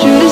truth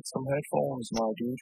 get some headphones, my dude.